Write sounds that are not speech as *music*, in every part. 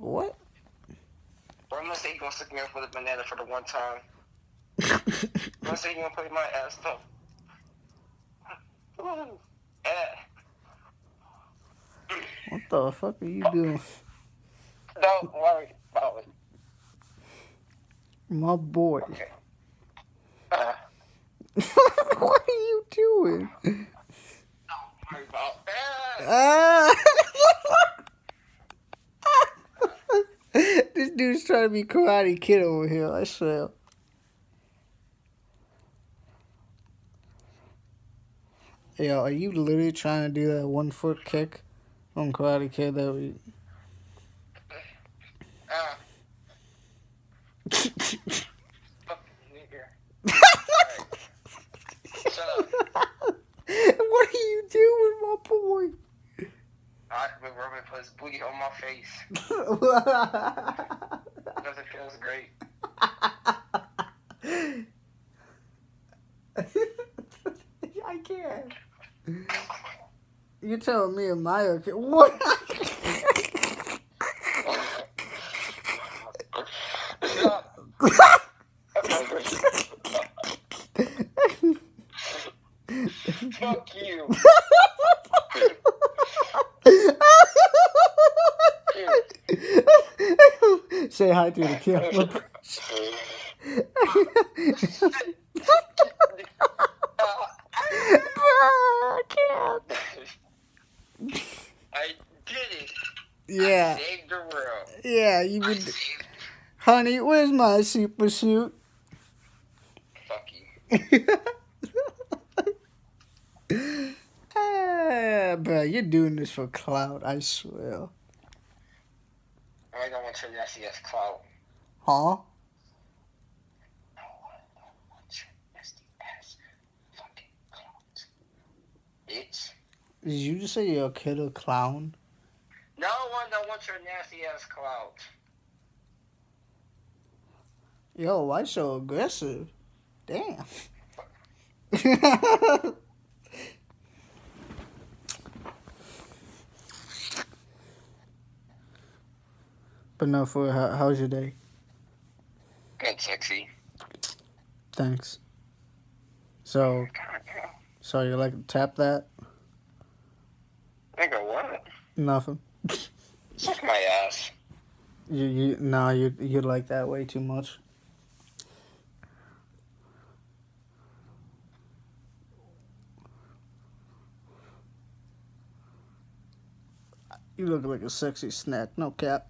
What? Bro, I'm gonna say you gonna stick me up for the banana for the one time. I'm gonna say you gonna play my ass though. Eh. What the fuck are you doing? Don't worry about it. My boy. Okay. Uh, *laughs* what are you doing? don't worry about it. Ah! *laughs* this dude's trying to be Karate Kid over here, I swear. Yo, are you literally trying to do that one foot kick on Karate Kid that we. Uh, *laughs* *laughs* fucking nigger. Shut up. what are you doing, my boy? Been rubbing his booty on my face. *laughs* Because it feels great. *laughs* I can't. You're telling me am I okay? What? *laughs* Stop. Say hi to the camera. I can't. I did it. Yeah, I saved the world. yeah. You would, saved. honey. Where's my super suit? Fuck you. *laughs* ah, bro, you're doing this for clout. I swear. I don't want your nasty ass clout. Huh? No one don't want your nasty ass fucking clout. Bitch. Did you just say you're a killer clown? No one don't want your nasty ass clout. Yo, why so aggressive? Damn. *laughs* but no, for how, how's your day? Good sexy. Thanks. So, so you like to tap that? Nigga, what? Nothing. Suck my ass. You you no you you like that way too much. You look like a sexy snack, no cap.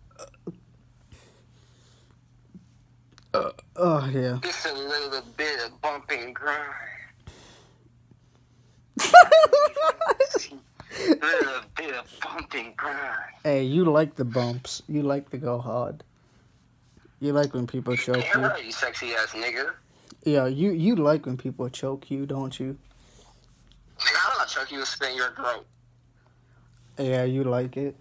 Oh yeah. Just a little bit of bump and grind. little bit of bump and grind. hey, you like the bumps. You like to go hard. You like when people choke Damn you. right, you sexy ass nigga. Yeah, you you like when people choke you, don't you? Nigga, I'm not choking you and spit in your throat. Yeah, you like it.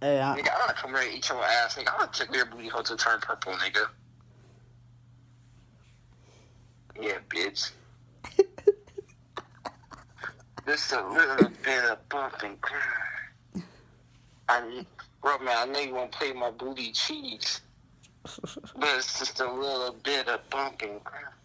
Hey, I, Nigga, I'm gonna come here and eat your ass. Nigga, I'm gonna tickle your booty hole to turn purple, nigga. Yeah, bitch. *laughs* Just a little bit of bump and grind. I, bro, man, I know you won't play my booty cheeks, but it's just a little bit of bump and grind.